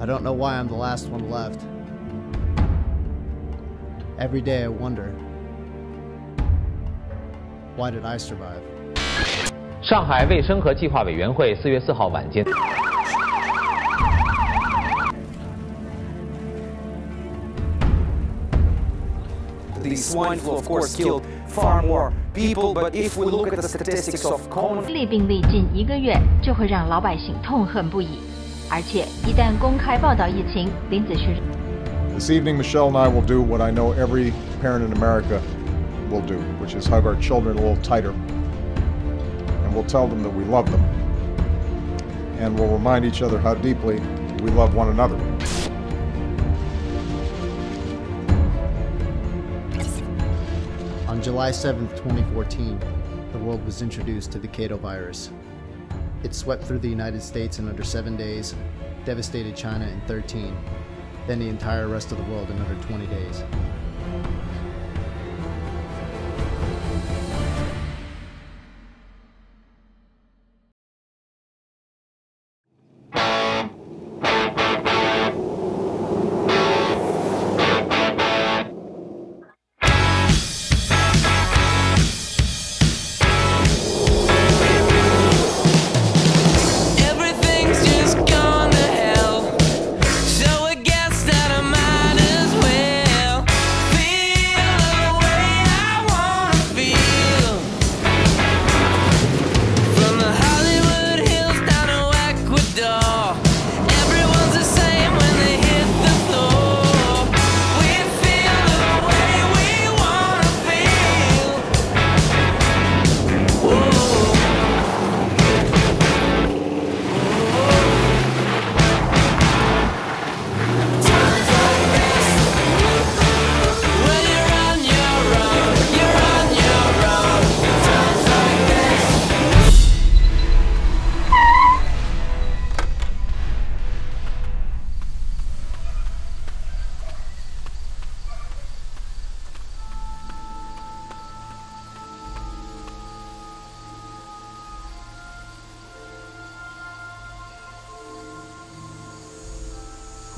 I don't know why I'm the last one left. Every day I wonder, why did I survive? 上海卫生和计划委员会四月四号晚间。The swine flu, of course, killed far more people, but if we look at the statistics of common 例病例近一个月，就会让老百姓痛恨不已。 this evening, Michelle and I will do what I know every parent in America will do, which is hug our children a little tighter. And we'll tell them that we love them. And we'll remind each other how deeply we love one another. On July 7, 2014, the world was introduced to the Kato virus, it swept through the United States in under seven days, devastated China in 13, then the entire rest of the world in under 20 days.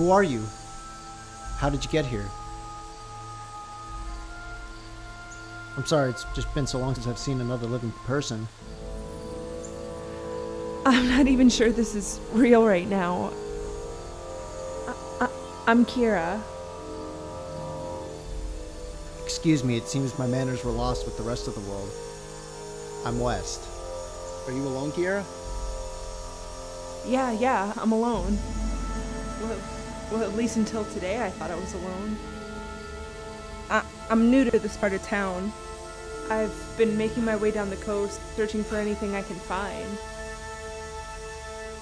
Who are you? How did you get here? I'm sorry, it's just been so long since I've seen another living person. I'm not even sure this is real right now. I, I'm Kira. Excuse me, it seems my manners were lost with the rest of the world. I'm Wes. Are you alone, Kira? Yeah, yeah, I'm alone. Well, well, at least until today, I thought I was alone. I, I'm new to this part of town. I've been making my way down the coast, searching for anything I can find.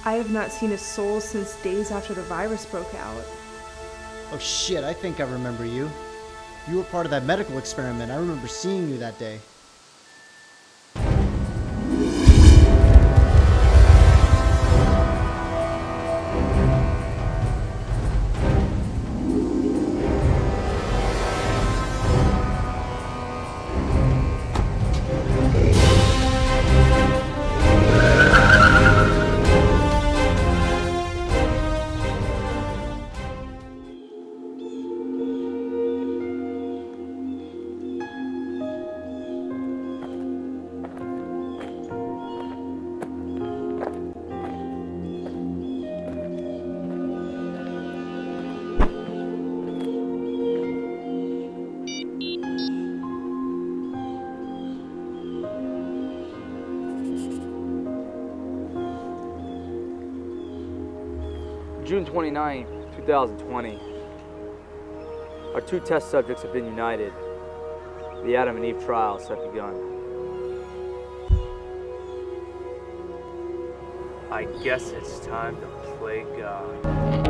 I have not seen a soul since days after the virus broke out. Oh shit, I think I remember you. You were part of that medical experiment. I remember seeing you that day. June 29, 2020. Our two test subjects have been united. The Adam and Eve trials have begun. I guess it's time to play God.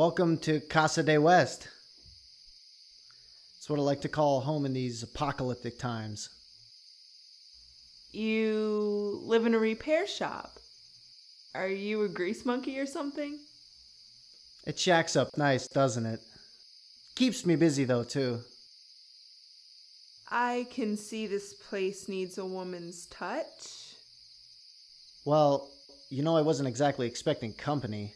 Welcome to Casa de Wes. It's what I like to call home in these apocalyptic times. You live in a repair shop. Are you a grease monkey or something? It shacks up nice, doesn't it? Keeps me busy though, too. I can see this place needs a woman's touch. Well, you know, I wasn't exactly expecting company.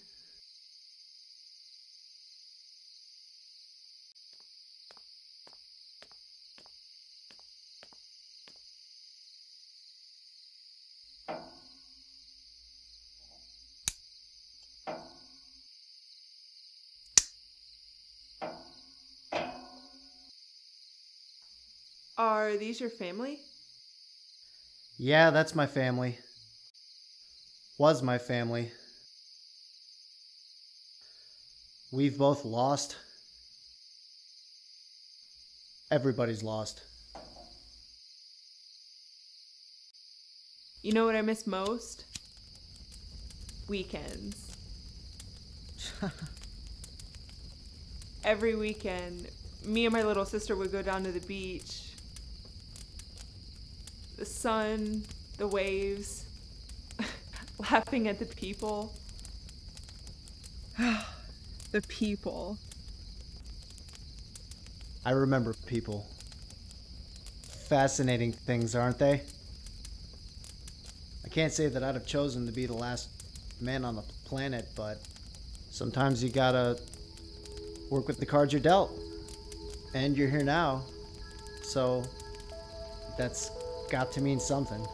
Are these your family? Yeah, that's my family. Was my family. We've both lost. Everybody's lost. You know what I miss most? Weekends. Every weekend, me and my little sister would go down to the beach. The sun, the waves, laughing at the people. the people. I remember people. Fascinating things, aren't they? I can't say that I'd have chosen to be the last man on the planet, but sometimes you gotta work with the cards you're dealt. And you're here now, so that's got to mean something.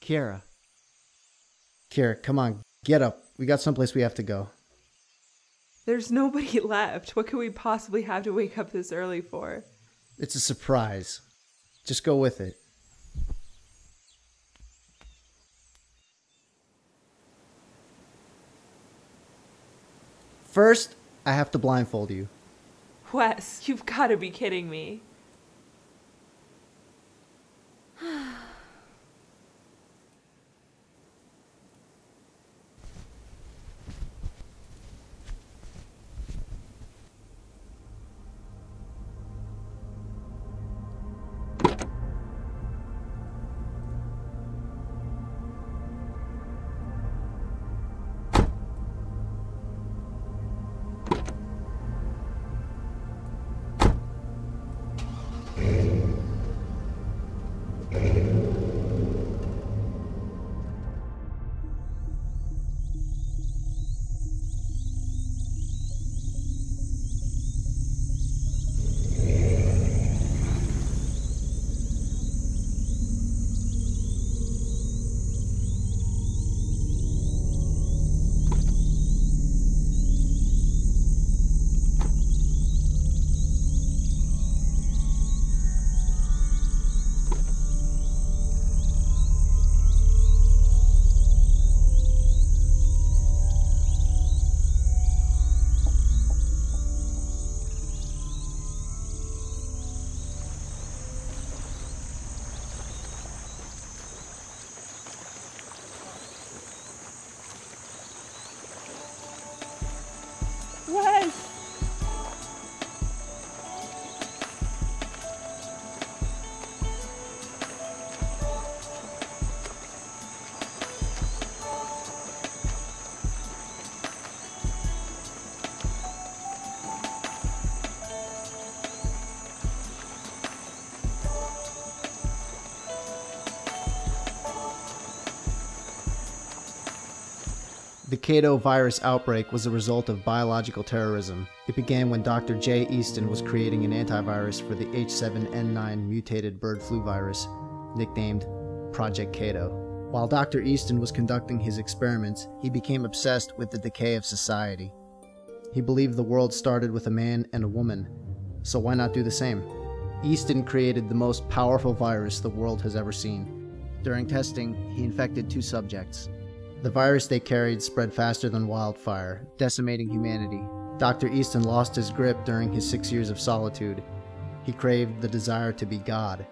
Kira. Kira, come on, get up. We got someplace we have to go. There's nobody left. What could we possibly have to wake up this early for? It's a surprise. Just go with it. First, I have to blindfold you. Wes, you've got to be kidding me. Kato virus outbreak was a result of biological terrorism. It began when Dr. Jay Easton was creating an antivirus for the H7N9 mutated bird flu virus, nicknamed Project Kato. While Dr. Easton was conducting his experiments, he became obsessed with the decay of society. He believed the world started with a man and a woman, so why not do the same? Easton created the most powerful virus the world has ever seen. During testing, he infected two subjects. The virus they carried spread faster than wildfire, decimating humanity. Dr. Easton lost his grip during his six years of solitude. He craved the desire to be God.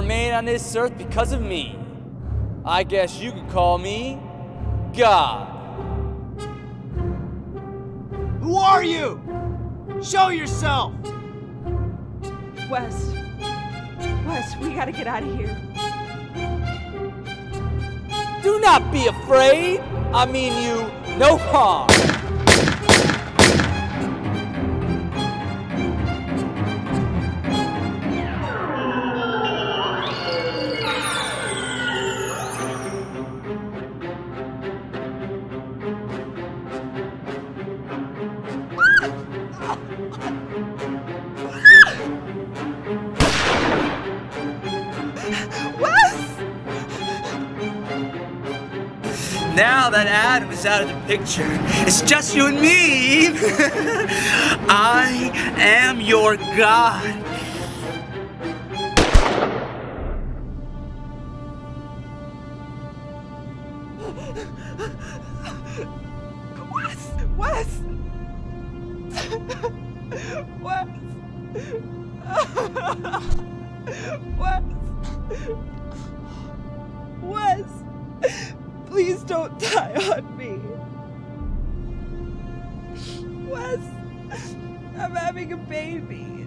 Remain on this earth because of me. I guess you could call me God. Who are you? Show yourself! Wes. Wes, we gotta get out of here. Do not be afraid. I mean you no harm. That Adam is out of the picture, it's just you and me. I am your God. Please don't die on me. Wes! I'm having a baby.